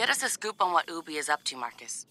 Get us a scoop on what Ubi is up to, Marcus.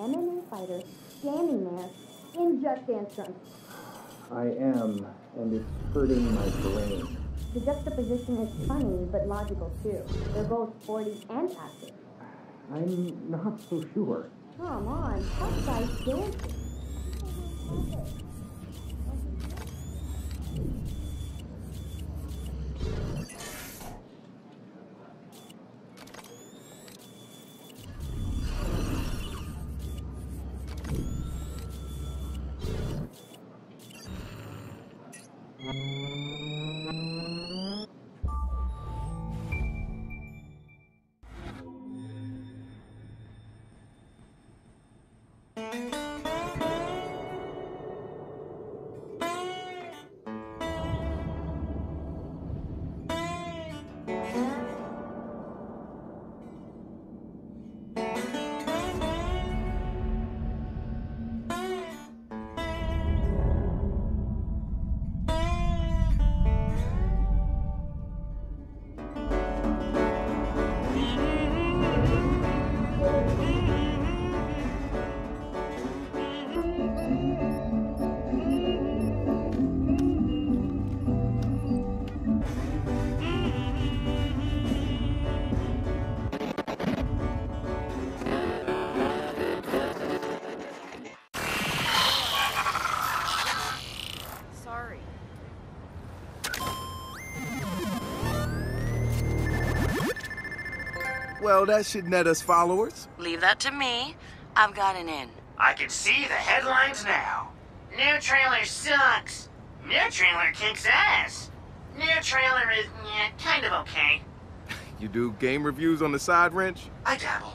An MMA fighter standing there in Just Dance. I am, and it's hurting my brain. The juxtaposition is funny but logical too. They're both sporty and active. I'm not so sure. Come on, tough guys dancing. Sorry. Well, that should net us followers. Leave that to me. I've got an in. I can see the headlines now. New trailer sucks. New trailer kicks ass. New trailer is yeah, kind of okay. You do game reviews on the side wrench? I dabble.